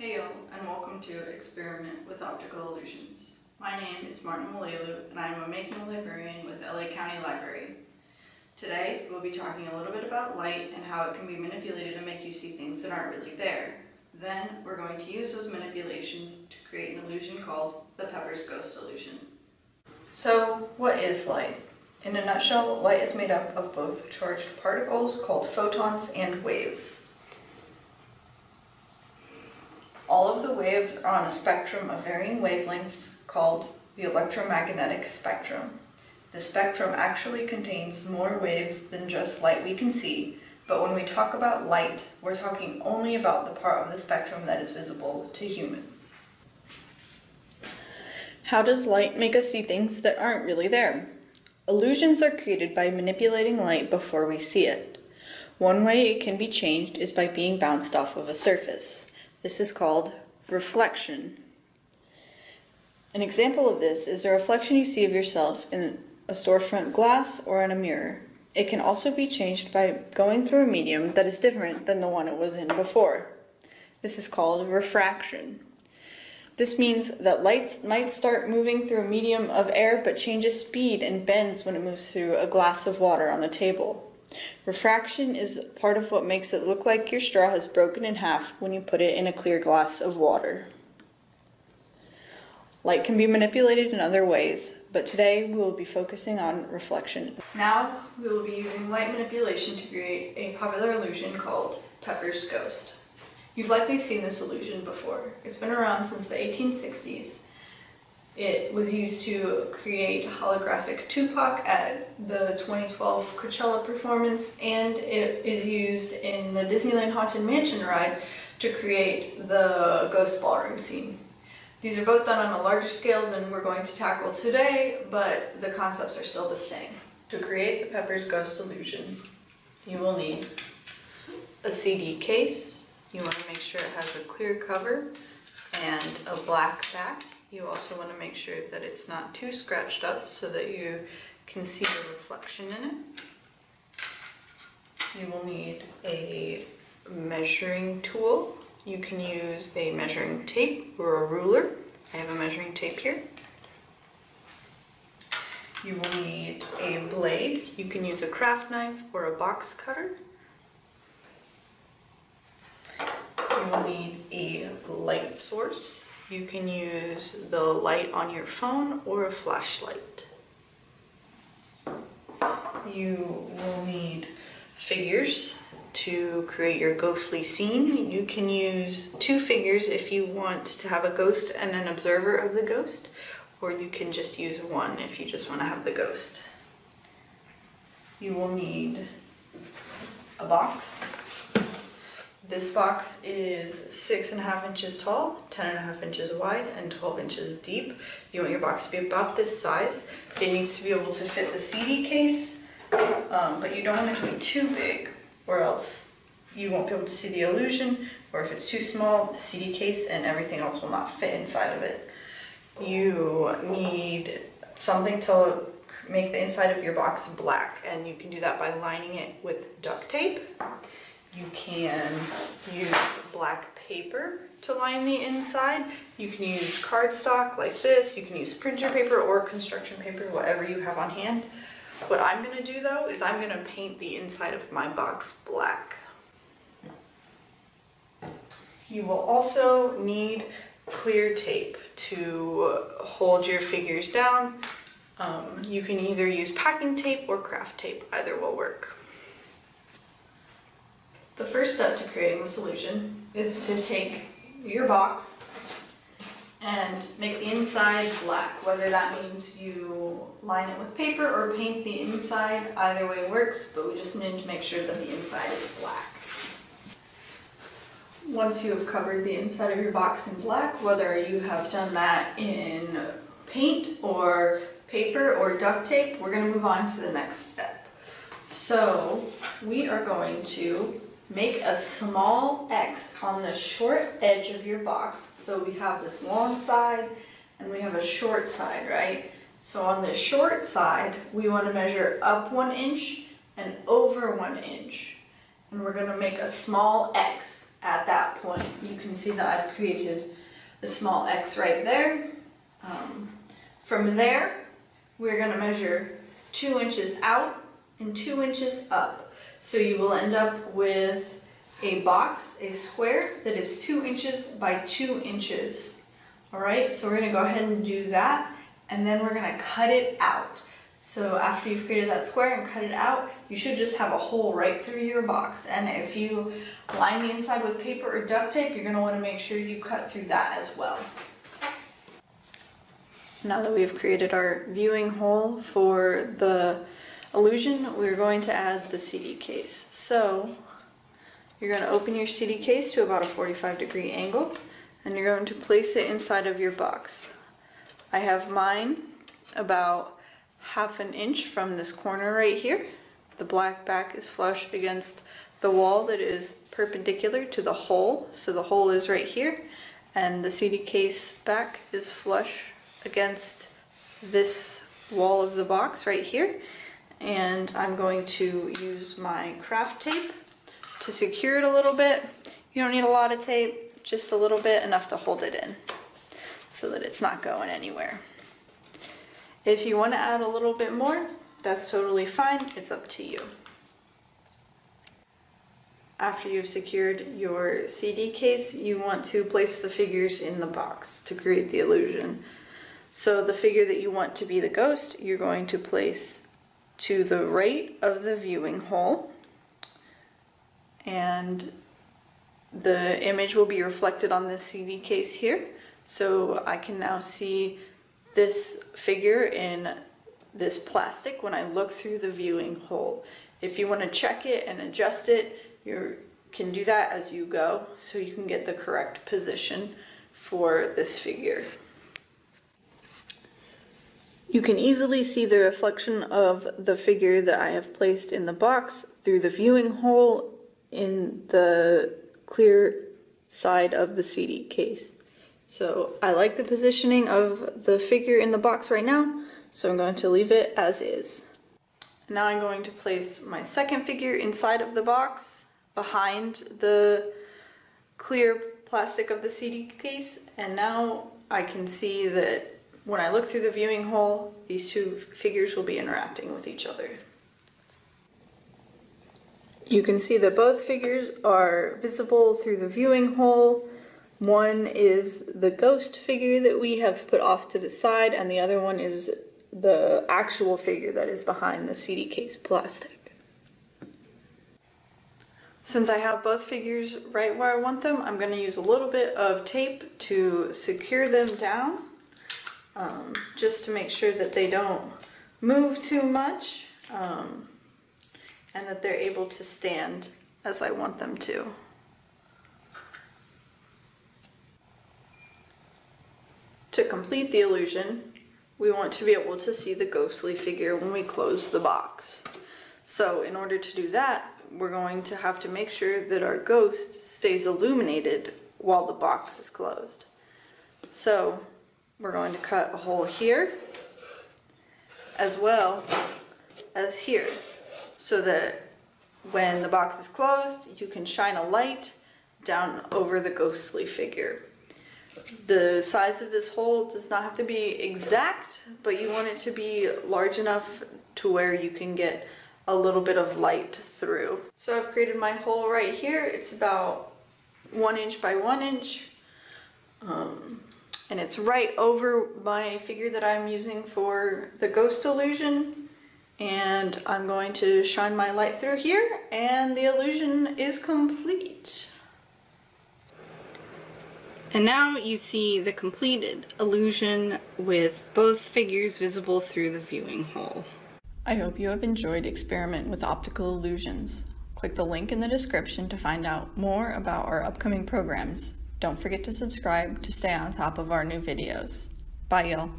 Heyo, and welcome to Experiment with Optical Illusions. My name is Marten Malelu, and I am a MakMo librarian with LA County Library. Today, we'll be talking a little bit about light and how it can be manipulated to make you see things that aren't really there. Then, we're going to use those manipulations to create an illusion called the Pepper's Ghost Illusion. So, what is light? In a nutshell, light is made up of both charged particles called photons and waves. All of the waves are on a spectrum of varying wavelengths called the electromagnetic spectrum. The spectrum actually contains more waves than just light we can see, but when we talk about light, we're talking only about the part of the spectrum that is visible to humans. How does light make us see things that aren't really there? Illusions are created by manipulating light before we see it. One way it can be changed is by being bounced off of a surface. This is called reflection. An example of this is the reflection you see of yourself in a storefront glass or in a mirror. It can also be changed by going through a medium that is different than the one it was in before. This is called refraction. This means that light might start moving through a medium of air but changes speed and bends when it moves through a glass of water on the table. Refraction is part of what makes it look like your straw has broken in half when you put it in a clear glass of water. Light can be manipulated in other ways, but today we will be focusing on reflection. Now we will be using light manipulation to create a popular illusion called Pepper's Ghost. You've likely seen this illusion before. It's been around since the 1860s it was used to create holographic Tupac at the 2012 Coachella performance, and it is used in the Disneyland Haunted Mansion ride to create the Ghost Ballroom scene. These are both done on a larger scale than we're going to tackle today, but the concepts are still the same. To create the Pepper's Ghost illusion, you will need a CD case. You want to make sure it has a clear cover and a black back. You also want to make sure that it's not too scratched up so that you can see the reflection in it. You will need a measuring tool. You can use a measuring tape or a ruler. I have a measuring tape here. You will need a blade. You can use a craft knife or a box cutter. You will need a light source. You can use the light on your phone or a flashlight. You will need figures to create your ghostly scene. You can use two figures if you want to have a ghost and an observer of the ghost, or you can just use one if you just want to have the ghost. You will need a box this box is six and a half inches tall, ten and a half inches wide, and 12 inches deep. You want your box to be about this size. It needs to be able to fit the CD case, um, but you don't want it to be too big or else you won't be able to see the illusion, or if it's too small, the CD case and everything else will not fit inside of it. You need something to make the inside of your box black, and you can do that by lining it with duct tape. You can use black paper to line the inside. You can use cardstock like this. You can use printer paper or construction paper, whatever you have on hand. What I'm going to do though is I'm going to paint the inside of my box black. You will also need clear tape to hold your figures down. Um, you can either use packing tape or craft tape, either will work. The first step to creating the solution is to take your box and make the inside black, whether that means you line it with paper or paint the inside, either way works, but we just need to make sure that the inside is black. Once you have covered the inside of your box in black, whether you have done that in paint or paper or duct tape, we're going to move on to the next step. So we are going to Make a small X on the short edge of your box. So we have this long side and we have a short side, right? So on the short side, we want to measure up one inch and over one inch. And we're going to make a small X at that point. You can see that I've created a small X right there. Um, from there, we're gonna measure two inches out and two inches up. So you will end up with a box, a square that is two inches by two inches. All right, so we're gonna go ahead and do that and then we're gonna cut it out. So after you've created that square and cut it out, you should just have a hole right through your box. And if you line the inside with paper or duct tape, you're gonna wanna make sure you cut through that as well. Now that we've created our viewing hole for the illusion, we're going to add the CD case. So you're going to open your CD case to about a 45 degree angle and you're going to place it inside of your box. I have mine about half an inch from this corner right here. The black back is flush against the wall that is perpendicular to the hole. So the hole is right here and the CD case back is flush against this wall of the box right here. And I'm going to use my craft tape to secure it a little bit. You don't need a lot of tape, just a little bit, enough to hold it in so that it's not going anywhere. If you want to add a little bit more, that's totally fine, it's up to you. After you've secured your CD case, you want to place the figures in the box to create the illusion. So the figure that you want to be the ghost, you're going to place to the right of the viewing hole. And the image will be reflected on this CD case here. So I can now see this figure in this plastic when I look through the viewing hole. If you want to check it and adjust it, you can do that as you go so you can get the correct position for this figure. You can easily see the reflection of the figure that I have placed in the box through the viewing hole in the clear side of the CD case. So I like the positioning of the figure in the box right now, so I'm going to leave it as is. Now I'm going to place my second figure inside of the box behind the clear plastic of the CD case and now I can see that when I look through the viewing hole, these two figures will be interacting with each other. You can see that both figures are visible through the viewing hole. One is the ghost figure that we have put off to the side, and the other one is the actual figure that is behind the CD case plastic. Since I have both figures right where I want them, I'm going to use a little bit of tape to secure them down um, just to make sure that they don't move too much um, and that they're able to stand as I want them to. To complete the illusion, we want to be able to see the ghostly figure when we close the box. So in order to do that, we're going to have to make sure that our ghost stays illuminated while the box is closed. So we're going to cut a hole here as well as here so that when the box is closed you can shine a light down over the ghostly figure. The size of this hole does not have to be exact but you want it to be large enough to where you can get a little bit of light through. So I've created my hole right here. It's about one inch by one inch. Um, and it's right over my figure that I'm using for the ghost illusion and I'm going to shine my light through here and the illusion is complete. And now you see the completed illusion with both figures visible through the viewing hole. I hope you have enjoyed Experiment with Optical Illusions. Click the link in the description to find out more about our upcoming programs. Don't forget to subscribe to stay on top of our new videos. Bye y'all.